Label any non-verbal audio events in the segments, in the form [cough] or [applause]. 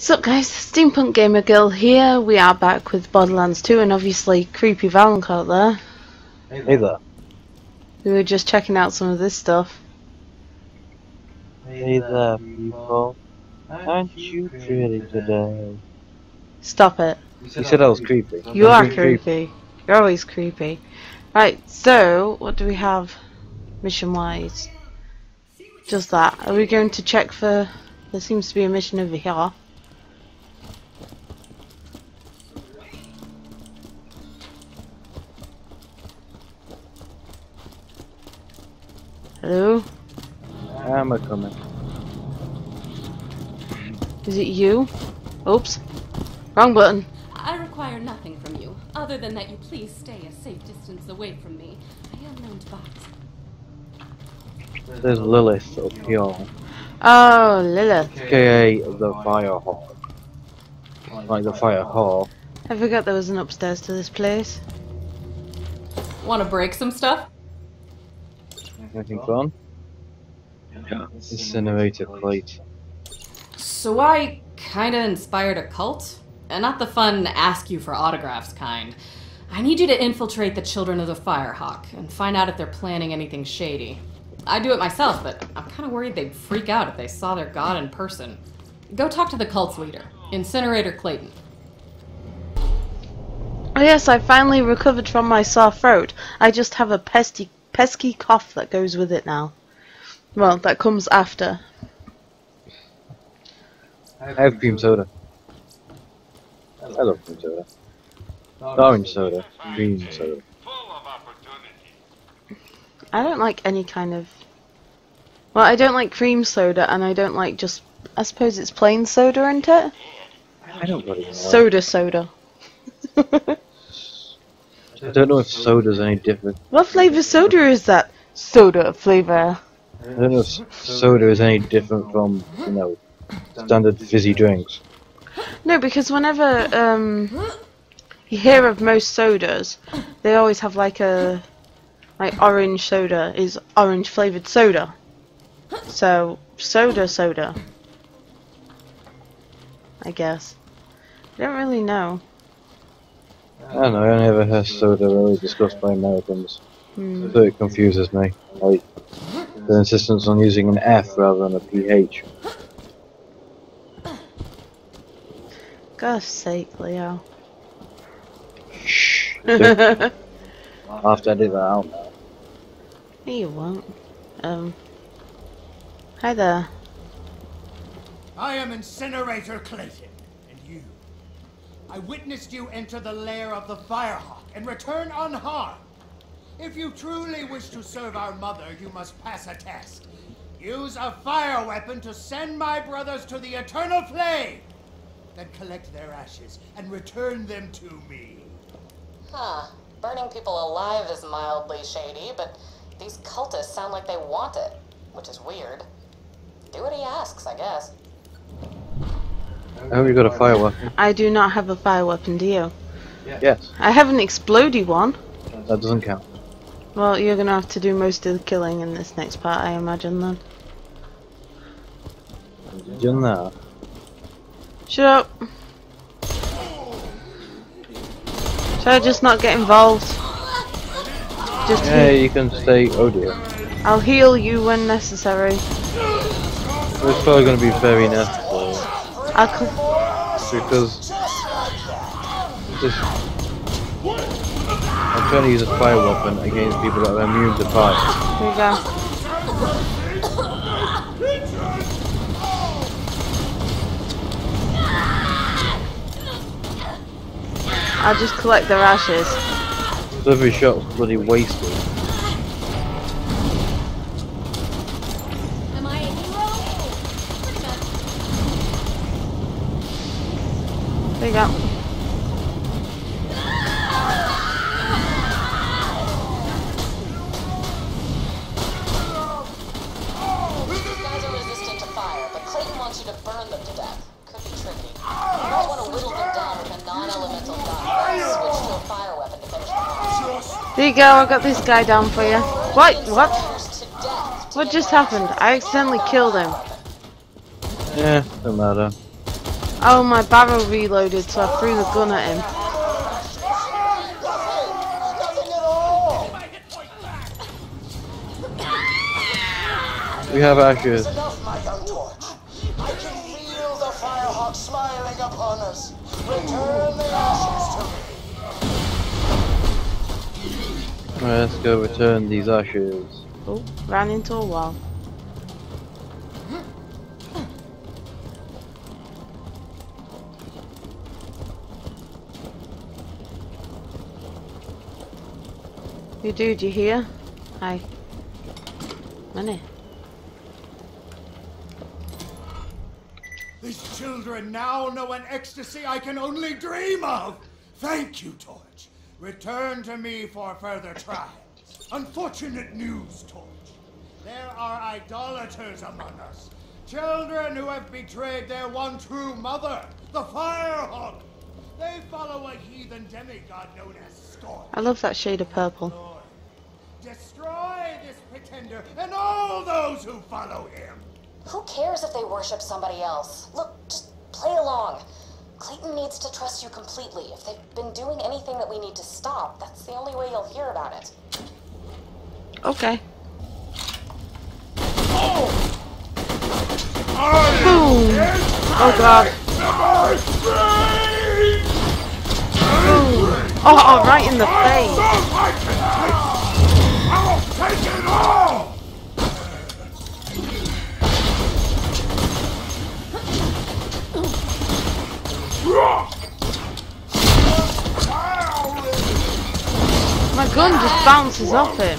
Sup guys, Steampunk Gamer Girl here. We are back with Borderlands 2 and obviously Creepy Valancourt there. Hey there. We were just checking out some of this stuff. Hey there, people. Aren't you pretty today? Stop it. You said I was creepy. You I'm are creepy. You're always creepy. Right, so what do we have mission wise? Just that. Are we going to check for there seems to be a mission over here. Hello? I'm a coming. Is it you? Oops. Wrong button. I require nothing from you, other than that you please stay a safe distance away from me. I am known to box. There's Lilith up here. Oh, Lilith. aka the Firehawk. Like the Firehawk. I forgot there was an upstairs to this place. Want to break some stuff? Anything fun? Yeah. Incinerator plate. So I kinda inspired a cult? And not the fun ask you for autographs kind. I need you to infiltrate the Children of the Firehawk and find out if they're planning anything shady. I'd do it myself, but I'm kinda worried they'd freak out if they saw their god in person. Go talk to the cult's leader, Incinerator Clayton. Oh yes, I finally recovered from my sore throat. I just have a pesky, pesky cough that goes with it now. Well, that comes after. I have cream soda. I love cream soda. Orange soda. Cream soda. I don't like any kind of. Well, I don't like cream soda, and I don't like just. I suppose it's plain soda, isn't it? I don't really know. Soda, soda. [laughs] I don't know if soda's any different. what flavour soda is that? Soda flavour. I don't know if soda is any different from, you know, standard fizzy drinks. No, because whenever um, you hear of most sodas, they always have like a like orange soda is orange flavored soda. So soda, soda. I guess. I don't really know. I don't know, I only ever heard soda really discussed by Americans. Hmm. So it confuses me. Like, the insistence on using an F rather than a PH. God's sake, Leo. Shh. no, [laughs] I'll have to edit that out now. you won't. Um. Hi there. I am Incinerator Clayton, and you. I witnessed you enter the lair of the Firehawk and return unharmed. If you truly wish to serve our mother, you must pass a test. Use a fire weapon to send my brothers to the eternal flame. Then collect their ashes and return them to me. Huh. Burning people alive is mildly shady, but these cultists sound like they want it, which is weird. Do what he asks, I guess. I hope you got a fire weapon. I do not have a fire weapon, do you? Yes, I have an explodey one. that doesn't count. Well, you're gonna have to do most of the killing in this next part, I imagine then. Done that. Shut up. Should I just not get involved? Just Yeah, he- you can stay. oh dear. I'll heal you when necessary. It's probably going to be very necessary I'll cl- because I'm trying to use a fire weapon against people that are immune to fire. here you go. I'll just collect their ashes. Every shot's bloody wasted. Go, I got this guy down for you. What? What? Incinerators to death to What just happened? I accidentally killed him. Yeah, don't matter. Oh, my barrel reloaded, so I threw the gun at him. Nothing at all! We have ashes. Enough, my young to. Let's go return these ashes. Oh, ran into a wall. You dude, you here? Hi. Money. These children now know an ecstasy I can only dream of. Thank you, Torch. Return to me for further trials. Unfortunate news, Torch. There are idolaters among us. Children who have betrayed their one true mother, the Firehawk. They follow a heathen demigod known as Scorch. I love that shade of purple. Destroy this pretender and all those who follow him. Who cares if they worship somebody else? Look, just play along. Clayton needs to trust you completely. If they've been doing anything that we need to stop, that's the only way you'll hear about it. Okay. Boom! Oh god. Boom! Oh, right in the face. My gun just bounces off him.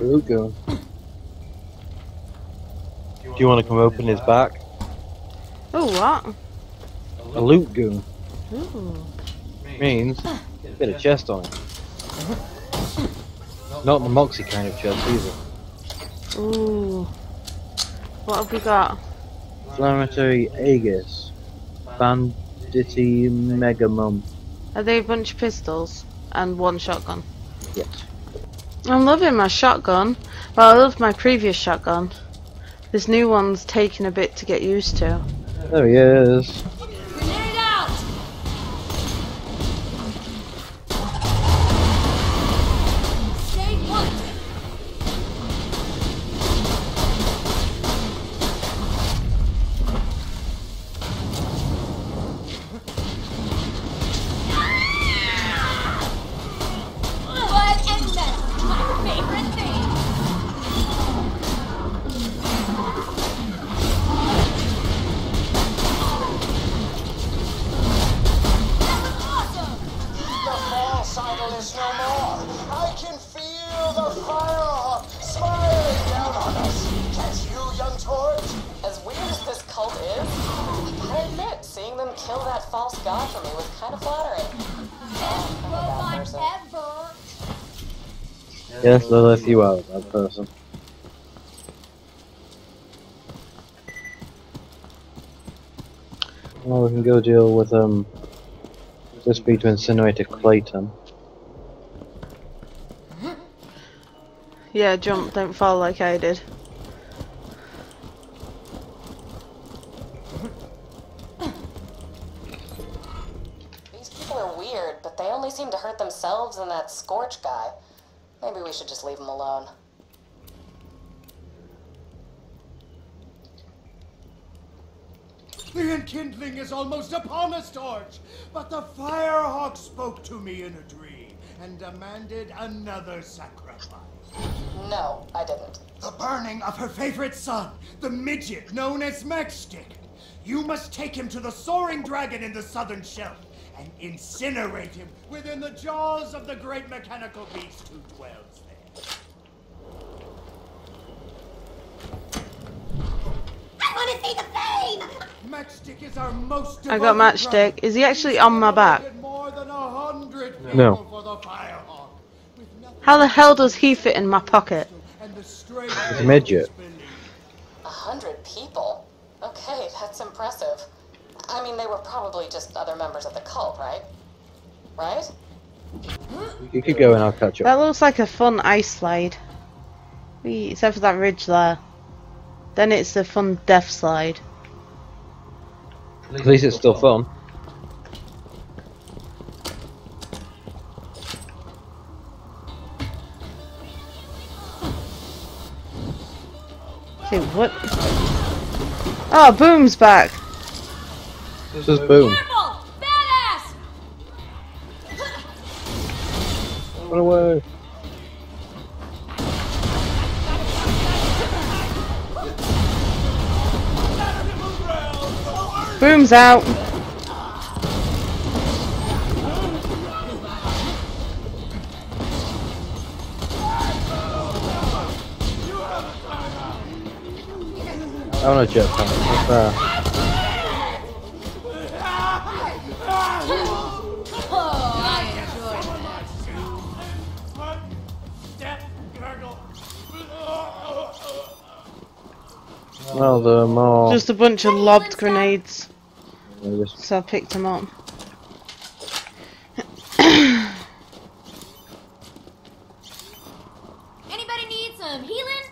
Loot gun. Do you want to come open his back? Oh, what? A loot gun Ooh. means a bit of chest on it. Not the Moxxi kind of chest either. Ooh. What have we got? Inflammatory Aegis. Bandity Megamum. Are they a bunch of pistols? And one shotgun? Yes. I'm loving my shotgun. Well, I loved my previous shotgun. This new one's taking a bit to get used to. There he is. Kill that false god for me was kind of flattering. I'm person. ever! Yes, Lilith, you are that person. Well, we can go deal with, um, this be to incinerate Clayton. Yeah, jump, don't fall like I did. These people are weird, but they only seem to hurt themselves and that Scorch guy. Maybe we should just leave them alone. The enkindling is almost upon us, Torch. But the firehawk spoke to me in a dream and demanded another sacrifice. No, I didn't. The burning of her favorite son, the midget known as Matchstick. You must take him to the soaring dragon in the southern shelf and incinerate him within the jaws of the great mechanical beast who dwells there. I want to see the fame! Matchstick is our most I got devoted Matchstick. brother. Is he actually on my back? He's More than a hundred people No. for the Firehawk. With nothing How the hell does he fit in my pocket? and the straight a midget. A hundred people? Okay, that's impressive. I mean, they were probably just other members of the cult, right? Right? You keep going, I'll catch up. That looks like a fun ice slide. Whee, Except for that ridge there. Then it's a fun death slide. At least it's still fun. See what? Oh, Boom's back. This is boom. Careful! Badass! Run away. Boom's out. I want a jetpack. What's that? Well, the more. Just a bunch of lobbed grenades. So I picked them up. Anybody need some healing?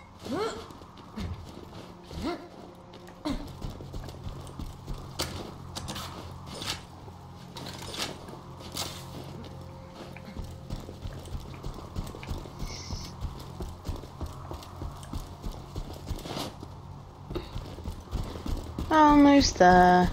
Almost there.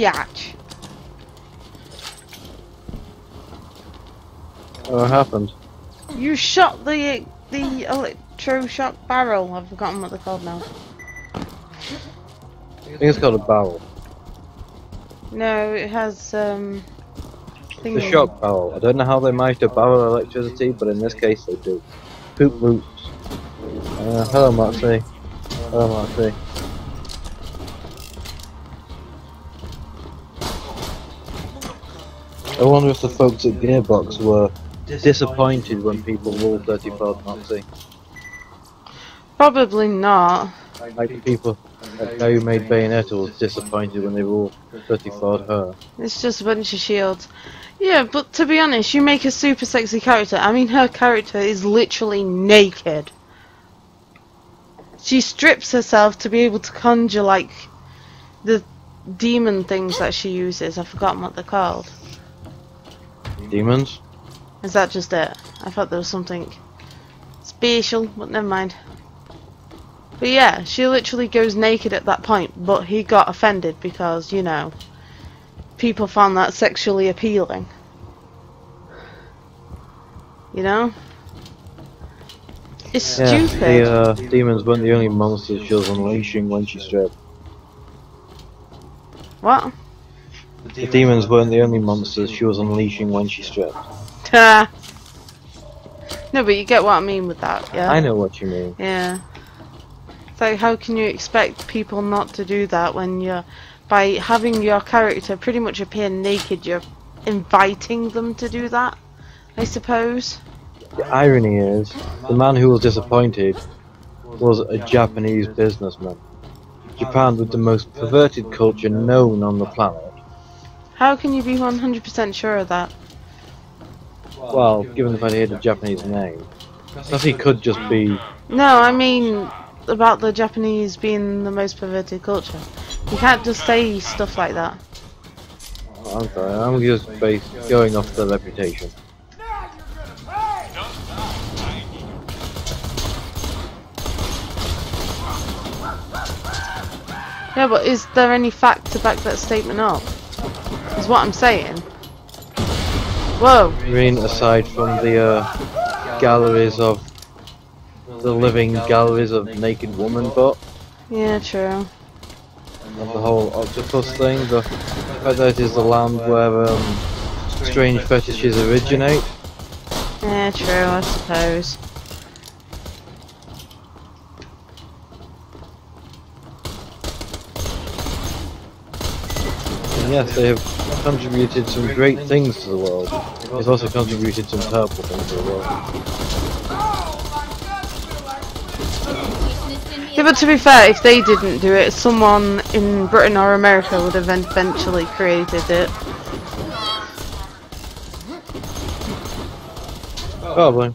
Biatch. What happened? You shot the the electro electroshock barrel. I've forgotten what they're called now. I think it's called a barrel. No, it has um. A shock barrel. I don't know how they manage to barrel electricity, but in this case they do. Poop loops. Uh, hello, Moxxi. Hello, Moxxi. I wonder if the folks at Gearbox were disappointed when people ruled 34 Moxxi. Probably not. Like people, like who made Bayonetta was disappointed when they ruled 34 her. It's just a bunch of shields. Yeah, but to be honest, you make a super sexy character. I mean, her character is literally naked. She strips herself to be able to conjure, like, the demon things that she uses. I've forgotten what they're called. Demons? Is that just it? I thought there was something special, but never mind. But yeah, she literally goes naked at that point, but he got offended because, you know, people found that sexually appealing. You know? It's Yeah, stupid. the uh, demons weren't the only monsters she was unleashing when she stripped. What? The demons weren't the only monsters she was unleashing when she stripped. no, but you get what I mean with that, yeah? I know what you mean. Yeah. It's like, how can you expect people not to do that when you're, by having your character pretty much appear naked, you're inviting them to do that, I suppose? The irony is, the man who was disappointed was a Japanese businessman. Japan with the most perverted culture known on the planet. How can you be 100% sure of that? Well, given the I hear the Japanese name. because he could just be... No, I mean about the Japanese being the most perverted culture. You can't just say stuff like that. I'm sorry, I'm just based, going off the reputation. Yeah, but is there any fact to back that statement up? Is what I'm saying. Whoa. I mean, aside from the uh, galleries of the living galleries of naked woman butt Yeah, true. and the whole octopus thing, the fact that it is the land where um, strange fetishes originate. Yeah, true, I suppose. Yes, they have contributed some great things to the world. They've also contributed some terrible things to the world. Yeah, but to be fair, if they didn't do it, someone in Britain or America would have eventually created it. Probably.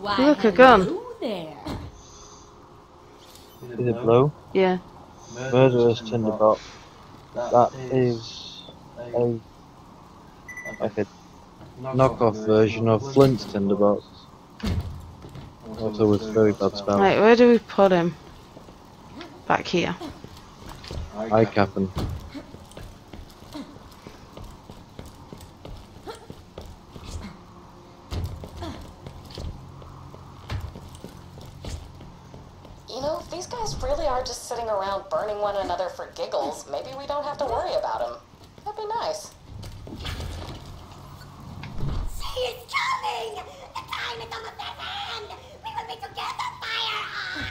Why, Look, a gun. hello there. Is it blue? Yeah. Murderous Tinderbot. That is a like a knockoff version of Flint's Tinderbox. Also with very bad spells. Right, where do we put him? Back here. Eye capping. You know, if these guys really are just sitting around burning one another for giggles, maybe we don't have to worry about them. That'd be nice. She is coming! The time is almost at hand! We will be together, Firehawk!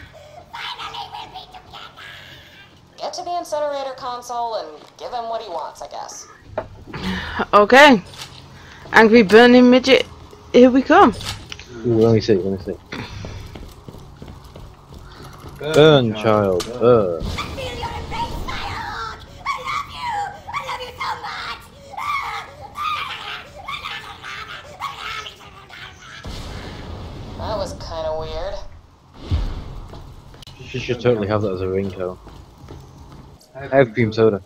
Finally, we'll be together! Get to the incinerator console and give him what he wants, I guess. Okay. Angry burning midget. Here we come. Ooh, let me see, let me see. Burn, child, burn. I feel your embrace, Firehawk! I love you! I love you so much! That was kind of weird. She should totally have that as a ringtone. I have cream soda.